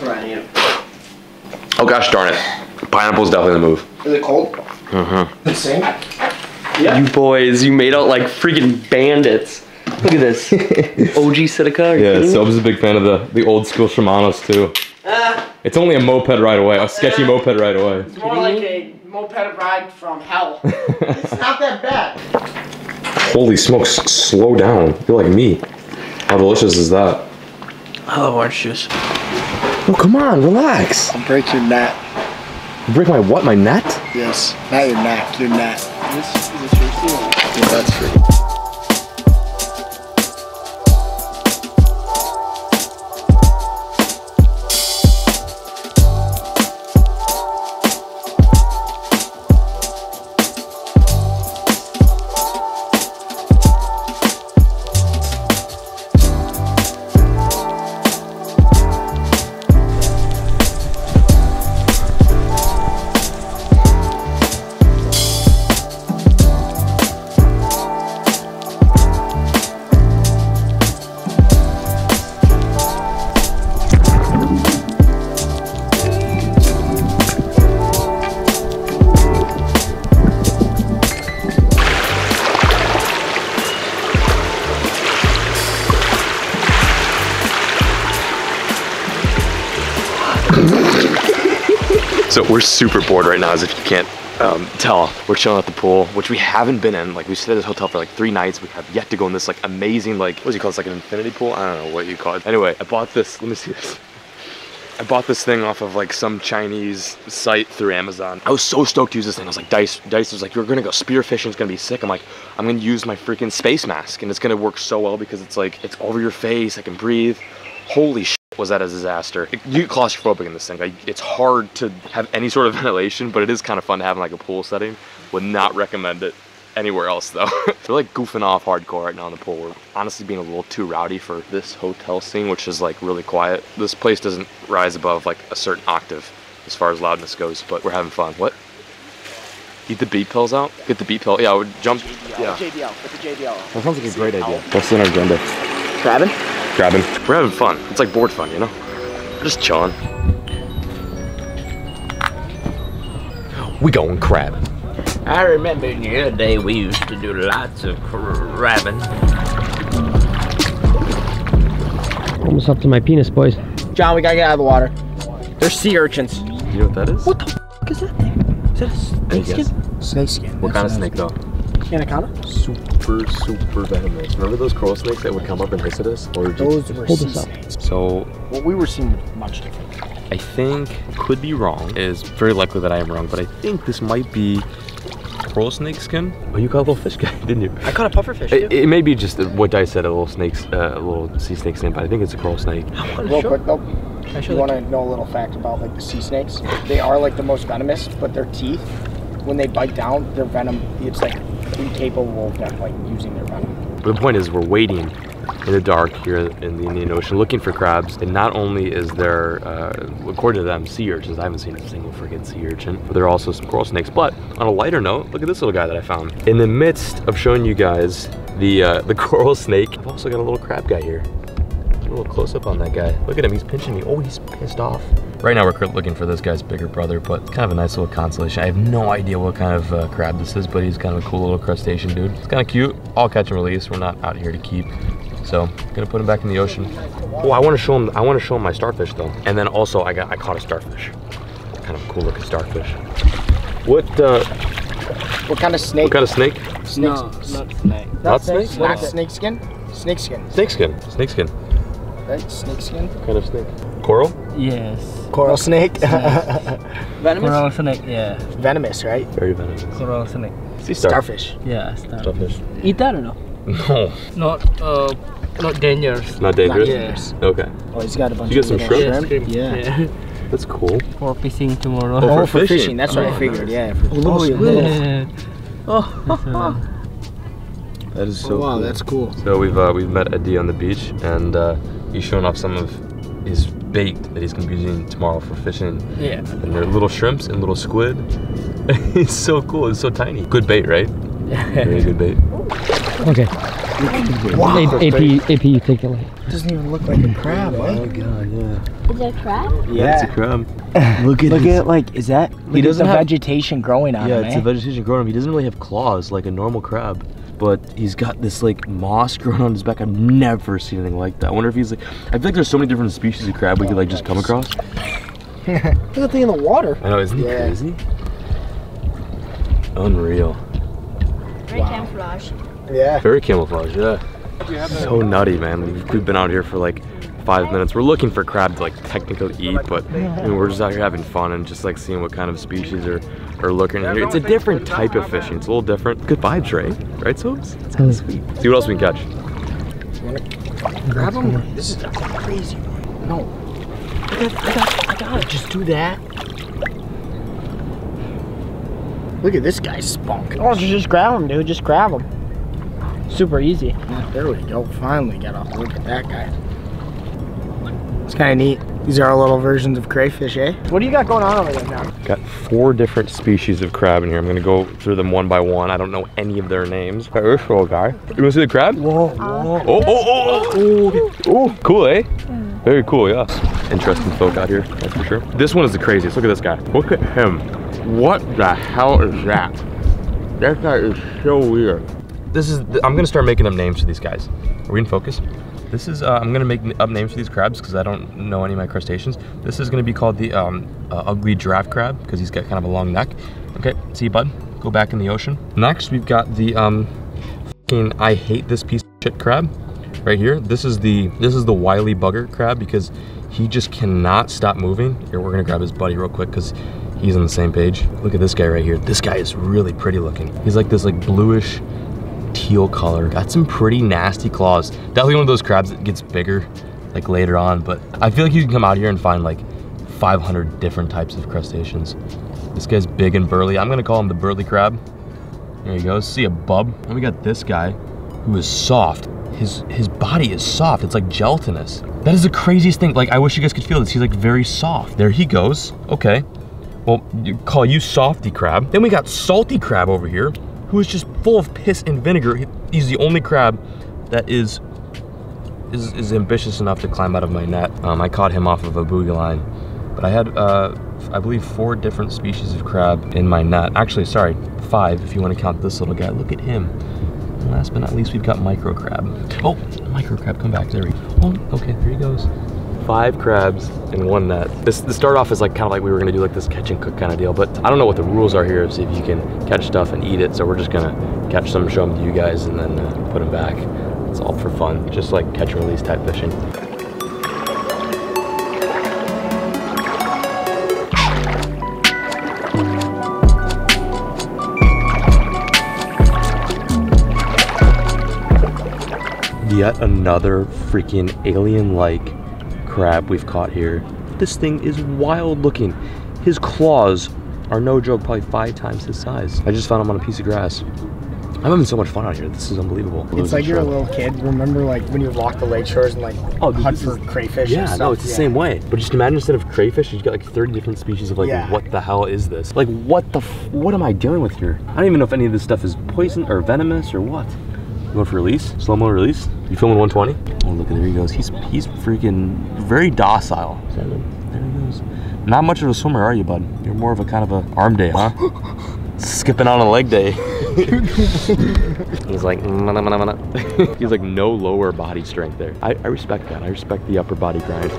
Come on. Oh gosh darn it. Pineapple's definitely the move. Is it cold? Mm-hmm. The same? You boys, you made out like freaking bandits. Look at this. OG Citica. Yeah, kidding me? Sob's a big fan of the, the old school Shimano's too. Uh, It's only a moped right away, a sketchy moped right away. it's more like a moped ride from hell. it's not that bad. Holy smokes, slow down. You're like me. How delicious is that? I love orange juice. Oh, come on, relax. I'll break your net. Break my what? My net? Yes. Not your neck, your net. This, is this your steal? Yeah, that's true. So we're super bored right now, as if you can't um, tell. We're chilling at the pool, which we haven't been in. Like we stayed at this hotel for like three nights. We have yet to go in this like amazing like what do you call it? It's like an infinity pool. I don't know what you call it. Anyway, I bought this. Let me see this. I bought this thing off of like some Chinese site through Amazon. I was so stoked to use this thing. I was like, Deihs, Deihs was like, you're gonna go spear fishing, It's gonna be sick. I'm like, I'm gonna use my freaking space mask, and it's gonna work so well because it's like it's over your face. I can breathe. Holy shit, was that a disaster? You get claustrophobic in this thing. Like, it's hard to have any sort of ventilation, but it is kind of fun to have in like a pool setting. Would not recommend it anywhere else though. We're like goofing off hardcore right now in the pool. We're honestly being a little too rowdy for this hotel scene, which is like really quiet. This place doesn't rise above like a certain octave as far as loudness goes, but we're having fun. What? Eat the beet pills out? Get the beet pill. Yeah, I would jump. Yeah. JBL. What's a JBL? That sounds like a great idea. What's on our agenda? Crabbing? Grabbing. We're having fun. It's like board fun, you know? We're just chilling. We going crabbing. I remember in the other day we used to do lots of crabbing. Almost up to my penis, boys. John, we gotta get out of the water. There's sea urchins. You know what that is? What the f is that thing? Is that a snake skin? Snake skin. What kind of snake though? Anaconda? Super, super venomous. Remember those coral snakes that would come up and hiss at us? Or just, Those were Hold sea this up. so What we were seeing was much different. I think could be wrong. Is very likely that I am wrong, but I think this might be coral snake skin. Oh, you got a little fish guy, didn't you? I caught a pufferfish. It, it may be just what Deihs said, a little snakes, uh, a little sea snake skin, but I think it's a coral snake. Real quick though, I you want to know a little fact about like the sea snakes? They are like the most venomous, but their teeth, when they bite down, their venom, it's like incapable of like using their venom. But the point is, we're waiting in the dark here in the Indian Ocean looking for crabs. And not only is there, uh, according to them, sea urchins. I haven't seen a single freaking sea urchin. But there are also some coral snakes. But on a lighter note, look at this little guy that I found. In the midst of showing you guys the uh, the coral snake, I've also got a little crab guy here. A little close up on that guy. Look at him, he's pinching me. Oh, he's pissed off. Right now we're looking for this guy's bigger brother, but kind of a nice little consolation. I have no idea what kind of uh, crab this is, but he's kind of a cool little crustacean dude. It's kind of cute. All catch and release. We're not out here to keep. So gonna put him back in the ocean. Oh, I want to show him. I want to show him my starfish though. And then also I got I caught a starfish. Kind of cool looking starfish. What uh, What kind of snake? what kind of snake? snake? No, not snake. Not snake? Not snake skin. Snake skin. Snake skin. Snake skin. Right? Snake skin. What kind of snake? Coral? Yes. Coral snake. Venomous? Coral snake, yeah. Venomous, right? Very venomous. Coral snake. Sea star. Starfish. Yeah, star. Starfish. Eat that or no? No, Not, uh, not dangerous. not dangerous. dangerous. Okay, Oh, he's got a bunch You of get some little shrimp? Yeah. that's cool. For fishing tomorrow. Oh, Oh, for for fishing. fishing. That's what I Oh, figured. nice. Yeah. For, little oh, squid. That is so Oh, wow, cool. that's cool. So we've uh, we've met Eddie on the beach, and uh, he's showing off some of his bait that he's gonna be using tomorrow for fishing. Yeah. And they're little shrimps and little squid. it's so cool. It's so tiny. Good bait, right? Yeah. Very good bait. Okay. Wow. A- AP, AP, you take it. doesn't even look like a crab. Oh Like. god, yeah. Is it a crab? Yeah. Yeah it's a crab. Look at Look his- at like, is that? He doesn't have- vegetation growing on Yeah, him. it's eh? a vegetation growing on him. He doesn't really have claws like a normal crab, but he's got this like moss growing on his back. I've never seen anything like that. I wonder if he's like. I feel like there's so many different species of crab we could like just come across. Look at that thing in the water. I know, isn't he Yeah. crazy? Unreal. Very camouflage. Yeah. Very camouflage, yeah. So nutty, man. We've, we've been out here for like five minutes. We're looking for crab to like technically eat, but I mean, we're just out here having fun and just like seeing what kind of species are, are looking here. It's a different type of fishing. It's a little different. Good vibes, right? Right, so it's kind of sweet. See what else we can catch. Grab him. This is a crazy one. No. I got, I got, I got it. Just do that. Look at this guy's spunk. Oh, just, just grab him, dude. Just grab him. Super easy. There we go. Finally got a look at that guy. It's kind of neat. These are our little versions of crayfish, eh? What do you got going on over there now? Got four different species of crab in here. I'm gonna go through them one by one. I don't know any of their names. Hey, this little guy. You wanna see the crab? Whoa, whoa. Oh, oh, oh, oh. Oh, cool, eh? Very cool, yeah. Interesting folk out here, that's for sure. This one is the craziest. Look at this guy. Look at him. What the hell is that? That guy is so weird. This is, I'm gonna start making up names for these guys. Are we in focus? This is, uh, I'm gonna make up names for these crabs because I don't know any of my crustaceans. This is gonna be called the um, uh, ugly giraffe crab because he's got kind of a long neck. Okay, see you, bud. Go back in the ocean. Next, we've got the um, fucking I hate this piece of shit crab right here. This is the this is the wily bugger crab because he just cannot stop moving. Here, we're gonna grab his buddy real quick because he's on the same page. Look at this guy right here. This guy is really pretty looking. He's like this like bluish teal color. Got some pretty nasty claws. Definitely one of those crabs that gets bigger like later on, but I feel like you can come out here and find like 500 different types of crustaceans. This guy's big and burly. I'm gonna call him the burly crab. There you go, see a bub. And we got this guy who is soft. His his body is soft, it's like gelatinous. That is the craziest thing. Like I wish you guys could feel this. He's like very soft. There he goes, okay. Well, you call you softy crab. Then we got salty crab over here, who is just full of piss and vinegar. He- He's the only crab that is is, is ambitious enough to climb out of my net. Um, I caught him off of a boogie line, but I had, uh, I believe, four different species of crab in my net. Actually, sorry, five if you want to count this little guy. Look at him. And last but not least, we've got micro crab. Oh, micro crab, come back. There we go. Oh, okay, there he goes. Five crabs and one net. This, this started off is like kind of like we were gonna do like this catch and cook kind of deal, but I don't know what the rules are here. See if you can catch stuff and eat it. So we're just gonna catch some, show them to you guys, and then uh, put them back. It's all for fun, just like catch and release type fishing. Yet another freaking alien-like crab we've caught here. This thing is wild looking. His claws are no joke, probably five times his size. I just found him on a piece of grass. I'm having so much fun out here. This is unbelievable. It's like you're a little kid. Remember, like when you walk the lake shores and like Oh, hunt for is- crayfish. Yeah, no, it's the Yeah. same way. But just imagine instead of crayfish, you've got like 30 different species of like, Yeah. what the hell is this? Like, what the, f- what am I dealing with here? I don't even know if any of this stuff is poison or venomous or what. Going for release, slow mo release. You filming 120? Oh, look, at there he goes. He's he's freaking very docile. There he goes. Not much of a swimmer, are you, bud? You're more of a kind of a arm day, huh? Skipping on a leg day. He's like, "Mana, mana, mana." he's like no lower body strength there. I, I respect that. I respect the upper body grind.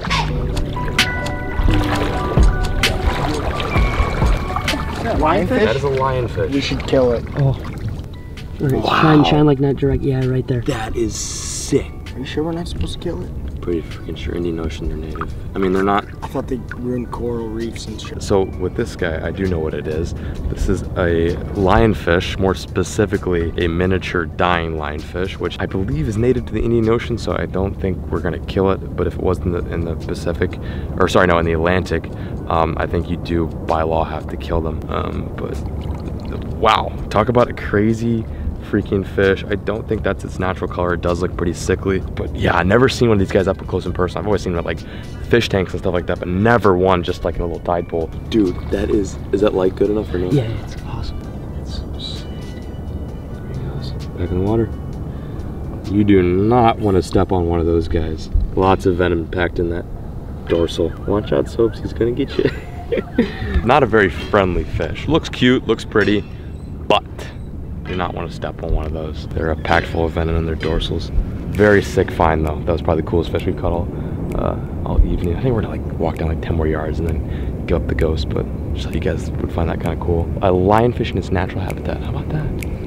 Lionfish? That is a lionfish. We should kill it. Oh. Wow. Shine, shine like that direct. Yeah, right there. That is sick. Are you sure we're not supposed to kill it? Pretty freaking sure Indian Ocean they're native. I mean, they're not. I thought they ruined coral reefs and shit. So with this guy, I do know what it is. This is a lionfish, more specifically a miniature dying lionfish, which I believe is native to the Indian Ocean. So I don't think we're gonna kill it. But if it was in the in the Pacific, or sorry, no, in the Atlantic, um, I think you do by law have to kill them. Um, but wow, talk about a crazy freaking fish. I don't think that's its natural color. It does look pretty sickly. But yeah, I've never seen one of these guys up close in person. I've always seen them at like fish tanks and stuff like that, but never one just like in a little tide pool. Dude, that is, is that light good enough or no? Yeah, it's awesome. It's so sick. There he goes. Back in the water. You do not want to step on one of those guys. Lots of venom packed in that dorsal. Watch out, Soaps, he's gonna get you. not a very friendly fish. Looks cute, looks pretty, but do not want to step on one of those. They're packed full of venom in their dorsals. Very sick find though. That was probably the coolest fish we caught all, uh, all evening. I think we're gonna like walk down like 10 more yards and then give up the ghost, but just thought you guys would find that kind of cool. A lionfish in its natural habitat. How about that?